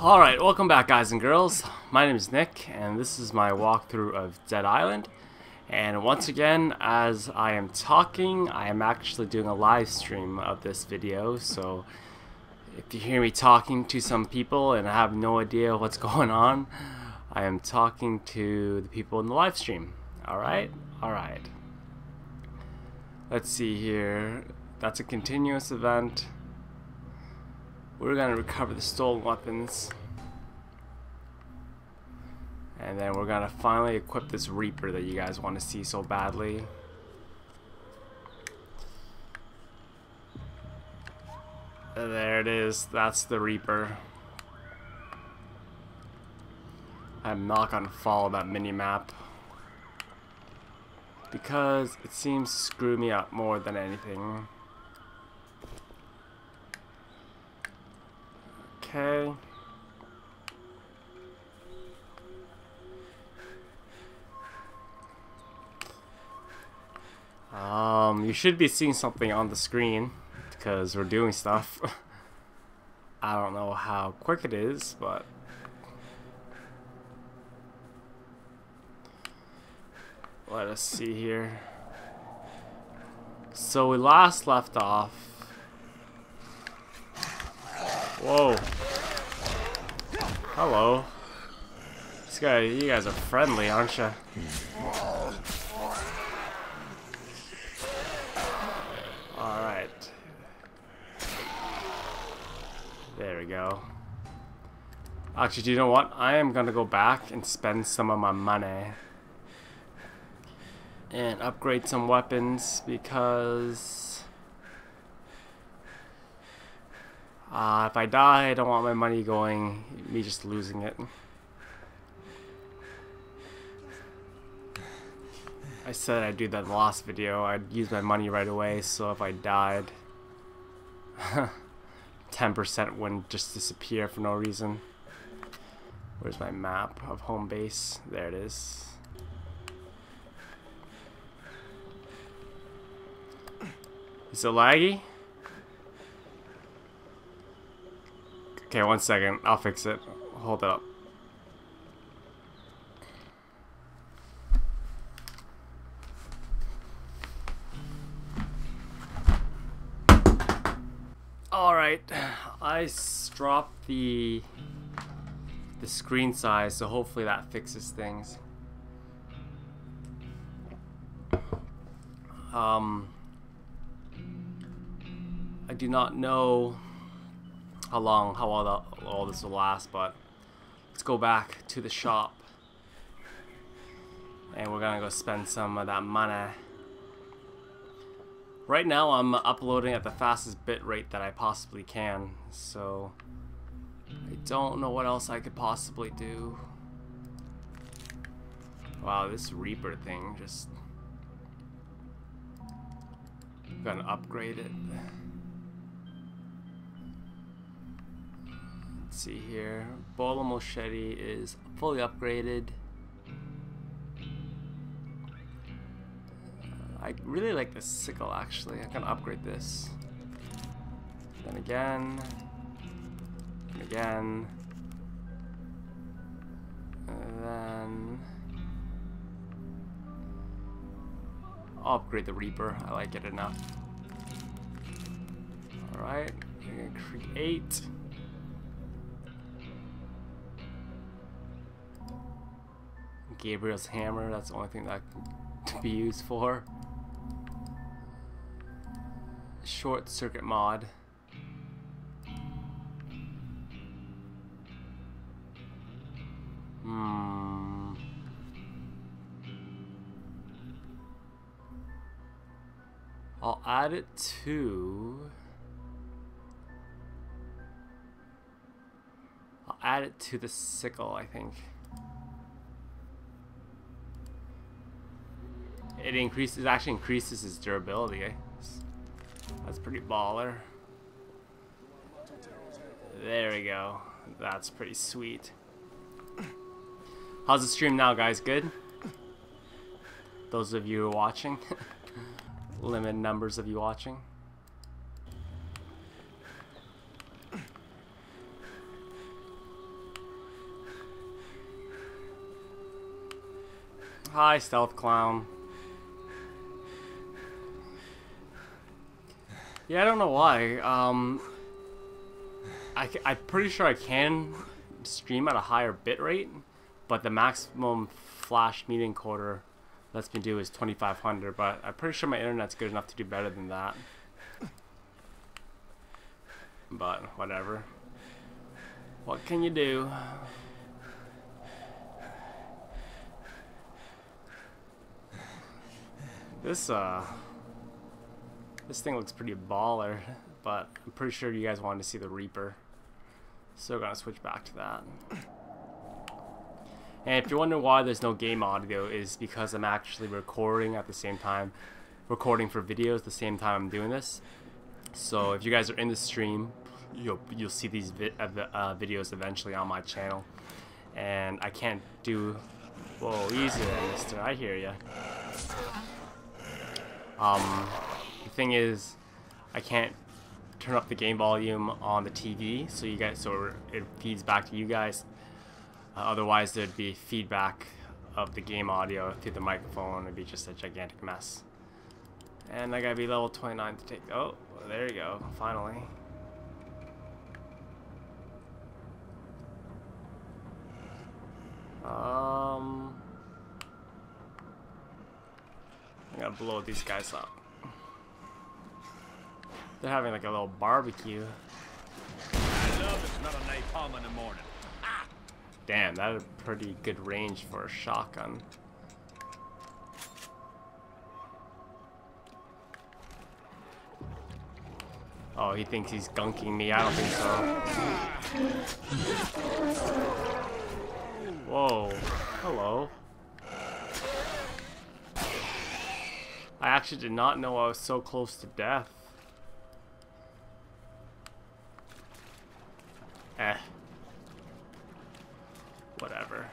Alright, welcome back guys and girls. My name is Nick and this is my walkthrough of Dead Island. And once again, as I am talking, I am actually doing a live stream of this video. So if you hear me talking to some people and I have no idea what's going on, I am talking to the people in the live stream. Alright? Alright. Let's see here. That's a continuous event. We're gonna recover the stolen weapons. And then we're gonna finally equip this Reaper that you guys want to see so badly. There it is. That's the Reaper. I'm not gonna follow that mini map because it seems to screw me up more than anything. Okay. Um, you should be seeing something on the screen because we're doing stuff. I don't know how quick it is, but let us see here. So we last left off. Whoa. Hello. This guy, you guys are friendly, aren't you? Alright. There we go. Actually, do you know what? I am gonna go back and spend some of my money and upgrade some weapons because uh, if I die, I don't want my money going, me just losing it. I said I'd do that in the last video. I'd use my money right away, so if I died, 10% wouldn't just disappear for no reason. Where's my map of home base? There it is. Is it laggy? Okay, one second. I'll fix it. Hold up. Alright, I dropped the the screen size, so hopefully that fixes things. Um, I do not know how long, how all, the, all this will last, but let's go back to the shop. And we're gonna go spend some of that money. Right now I'm uploading at the fastest bit rate that I possibly can, so I don't know what else I could possibly do. Wow, this Reaper thing just... I'm gonna upgrade it. Let's see here. Bola Machete is fully upgraded. Uh, I really like the sickle actually. I can upgrade this. Then again. And again. And then. Upgrade the Reaper. I like it enough. Alright. Create. Gabriel's hammer, that's the only thing that can be used for short circuit mod. Hmm. I'll add it to... I'll add it to the sickle, I think. it increases actually increases his durability. Eh? That's pretty baller. There we go. That's pretty sweet. How's the stream now, guys? Good? Those of you who are watching. Limited numbers of you watching. Hi, Stealth Clown. Yeah, I don't know why. Um, I, I'm pretty sure I can stream at a higher bitrate, but the maximum Flash Media Encoder lets me do is 2500, but I'm pretty sure my internet's good enough to do better than that. But, whatever. What can you do? This, uh... This thing looks pretty baller, but I'm pretty sure you guys wanted to see the Reaper. So we're gonna switch back to that. And if you're wondering why there's no game audio, is because I'm actually recording at the same time, recording for videos the same time I'm doing this. So if you guys are in the stream, you'll you'll see these vi uh, uh, videos eventually on my channel. And I can't do. Whoa, easy there, Mister. I hear ya. Um, thing is, I can't turn up the game volume on the TV, so you guys, so it feeds back to you guys. Uh, otherwise, there'd be feedback of the game audio through the microphone. It'd be just a gigantic mess. And I gotta be level 29 to take. Oh, there you go. Finally. Um, I'm gonna blow these guys up. They're having like a little barbecue. I love it smell of napalm in the morning. Ah! Damn, that is a pretty good range for a shotgun. Oh, he thinks he's gunking me. I don't think so. Whoa. Hello. I actually did not know I was so close to death. Eh. Whatever.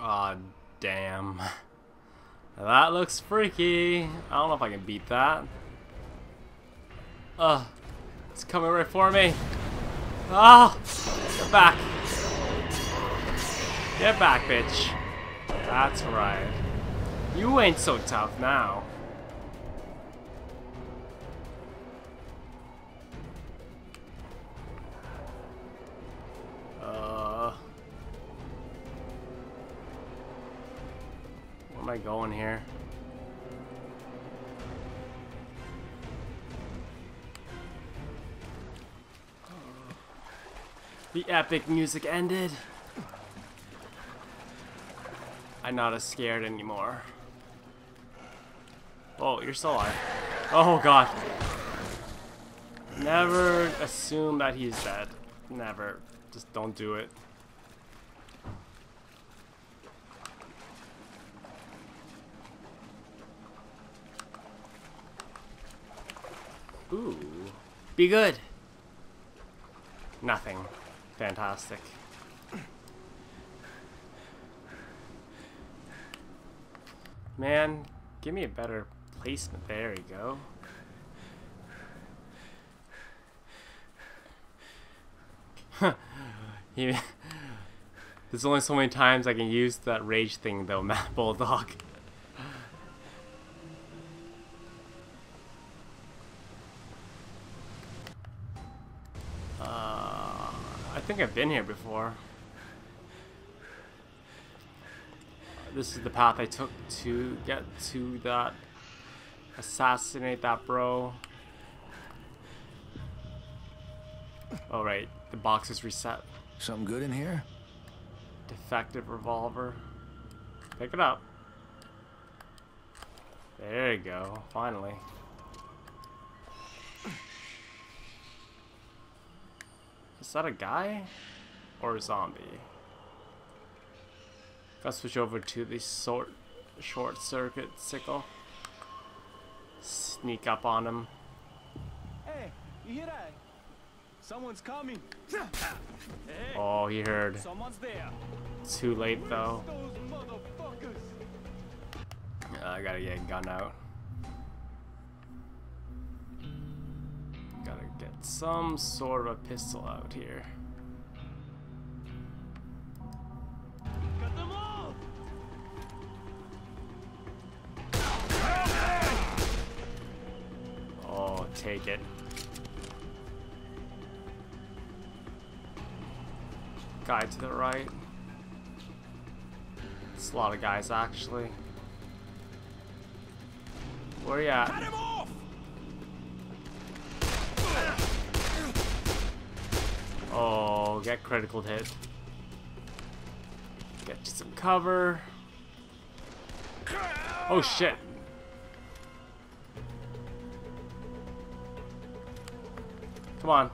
Aw, damn. That looks freaky. I don't know if I can beat that. Ugh. It's coming right for me. Ah! Oh, get back. Get back, bitch. That's right. You ain't so tough now. I going here? The epic music ended. I'm not as scared anymore. Oh, you're still alive. Oh god. Never assume that he's dead. Never. Just don't do it. Ooh. Be good. Nothing. Fantastic. Man, give me a better placement. There you go. There's only so many times I can use that rage thing though, Matt Bulldog. Think I've been here before. This is the path I took to get to that. Assassinate that bro. Oh the box is reset. Something good in here? Defective revolver. Pick it up. There you go, finally. Is that a guy? Or a zombie? Gotta switch over to the sort short circuit sickle. Sneak up on him. Hey, you hear that? Someone's coming. Hey, Oh, he heard. someone's there. Too late though. I gotta get a gun out. Get some sort of a pistol out here. Oh, take it. Guy to the right. It's a lot of guys actually. Where are you at? him off. Oh, get critical hit. Get you some cover. Oh shit. Come on.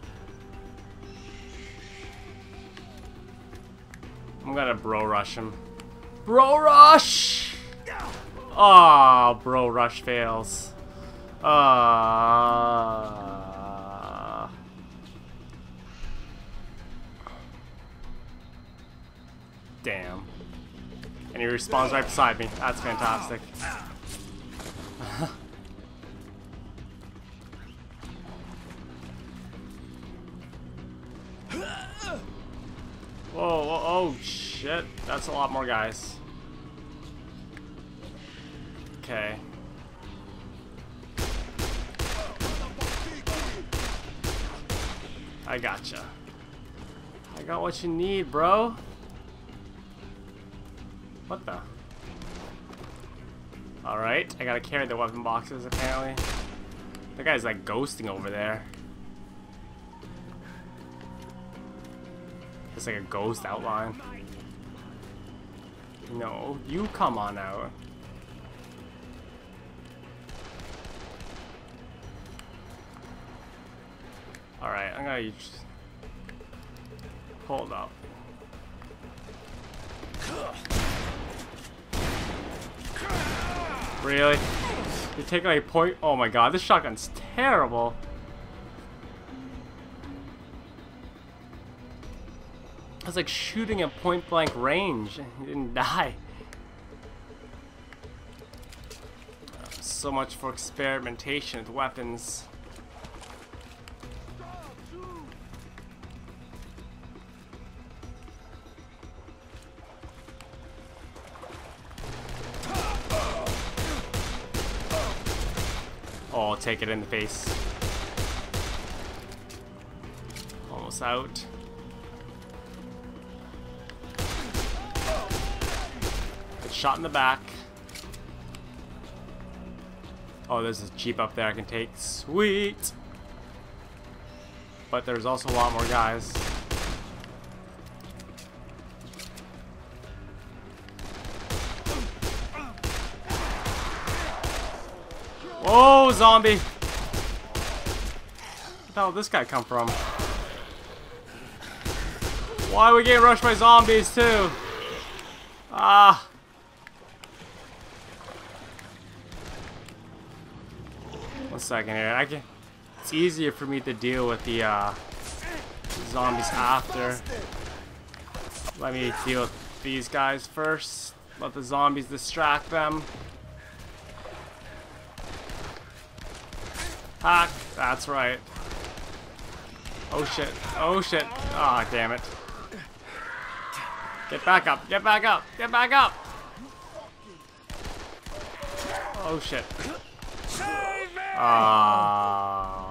I'm gonna bro rush him. Bro rush! Oh, bro rush fails. Ah. Damn. And he respawns right beside me. That's fantastic. Whoa, whoa, oh shit. That's a lot more guys. Okay. I gotcha. I got what you need, bro. What the? Alright, I gotta carry the weapon boxes apparently. That guy's like ghosting over there. It's like a ghost outline. No, you come on out. Alright, I'm gonna just... Hold up. Really? You take like point. Oh my god, this shotgun's terrible. It's like shooting at point blank range. You didn't die. So much for experimentation with weapons. Take it in the face. Almost out. Good shot in the back. Oh, there's a jeep up there I can take. Sweet! But there's also a lot more guys. Whoa, zombie! Where the hell did this guy come from? Why are we getting rushed by zombies too? Ah! One second here. I can. It's easier for me to deal with the uh, zombies after. Let me deal with these guys first. Let the zombies distract them. Hack. That's right. Oh shit. Oh shit. Ah, damn it. Get back up. Get back up. Get back up. Oh shit. Ah.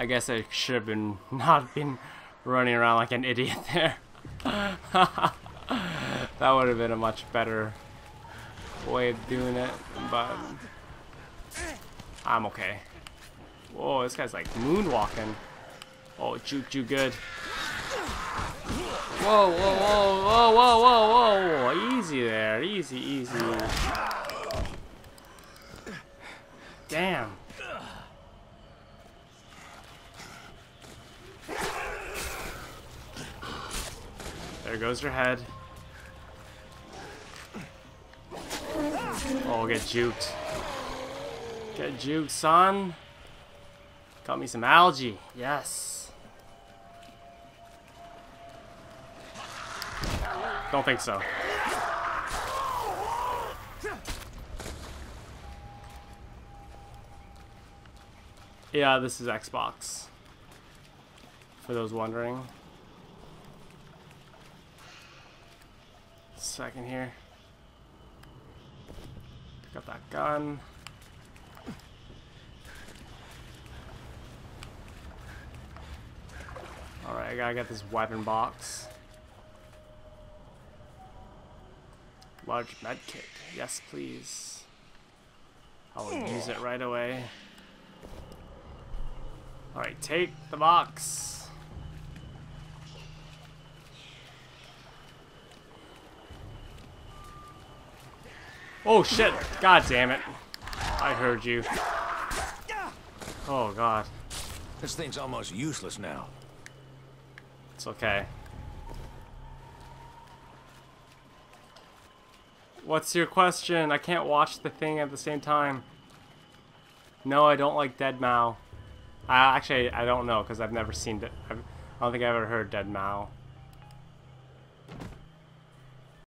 I guess I should have been not been running around like an idiot there. that would have been a much better way of doing it, but I'm okay. Whoa, this guy's like moonwalking. Oh, juke you good. Whoa, whoa, whoa, whoa, whoa, whoa, whoa. Easy there. Easy, easy. Damn. There goes your head. Oh, get juked. Get juked, son. Got me some algae. Yes. Don't think so. Yeah, this is Xbox. For those wondering. Second here. Up that gun. Alright, I gotta get this weapon box. Large med kit. Yes, please. I will use it right away. Alright, take the box. Oh shit! God damn it. I heard you. Oh god. This thing's almost useless now. It's okay. What's your question? I can't watch the thing at the same time. No, I don't like deadmau5. I actually I don't know because I've never seen it. I don't think I've ever heard deadmau5.